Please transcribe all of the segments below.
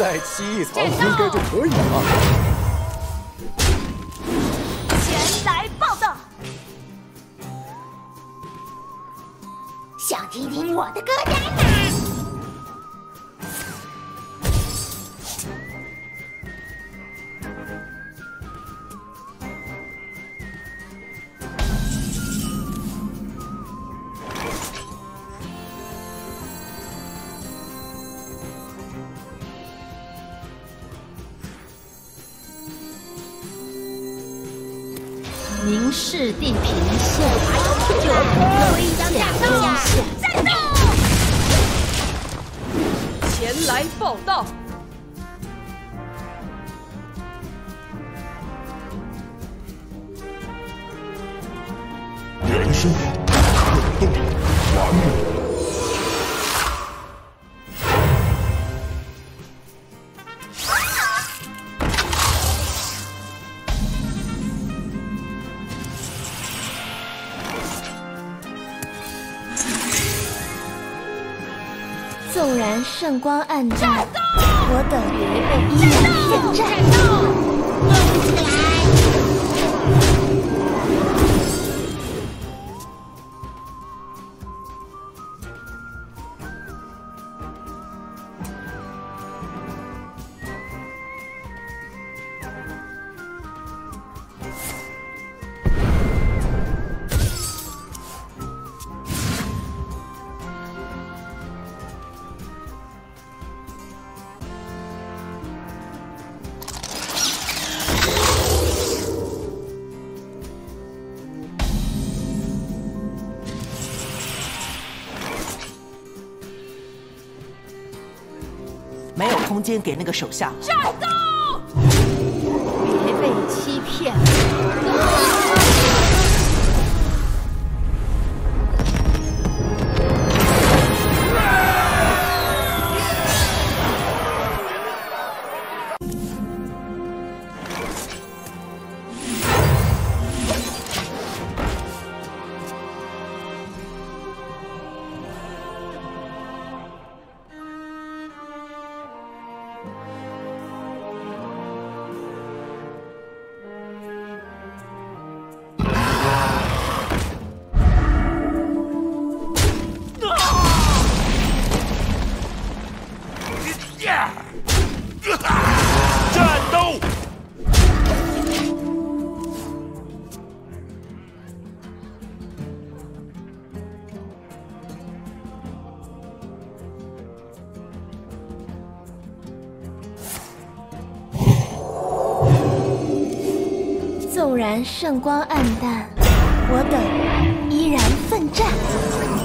再吸一层应该就可以了。前来报道，想听听我的歌单吗？凝视地平线，就威降天下。战斗！前来报道，元神可动完美。纵然圣光暗淡，我等依然奋战。动空间给那个手下。战斗！别被欺骗。战纵然圣光暗淡，我等依然奋战。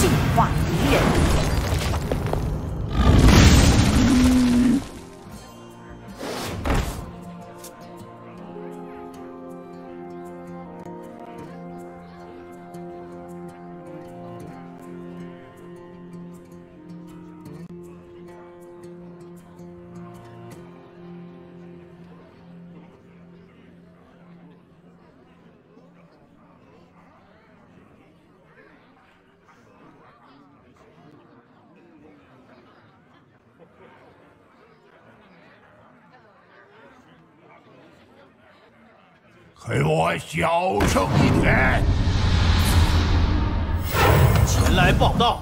净化敌人。给我小声一点！前来报道。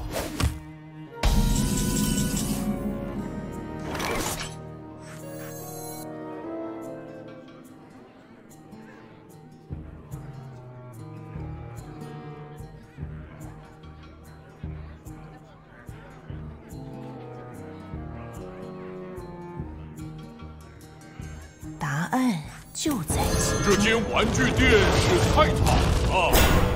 答案就在。这间玩具店是太吵了。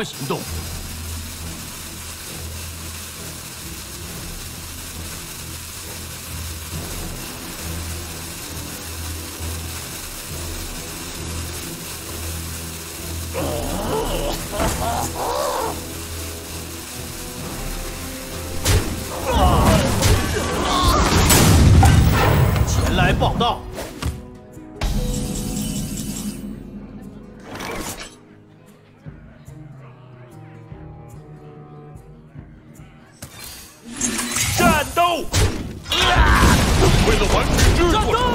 快行动！前来报道。战斗，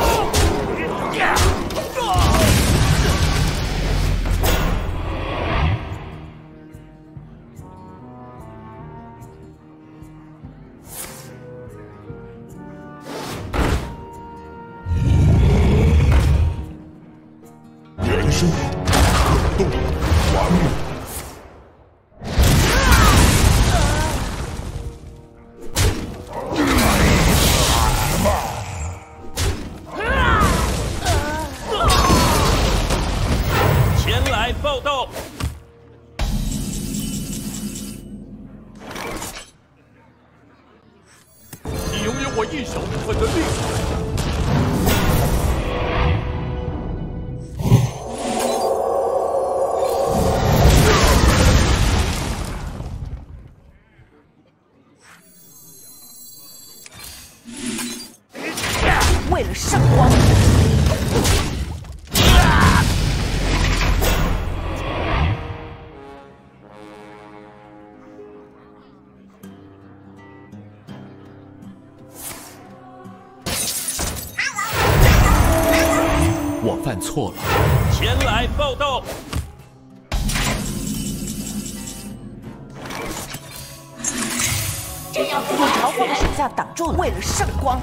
我一小部分的力量。为了圣光，报道。用逃跑的手下挡住了。为了圣光，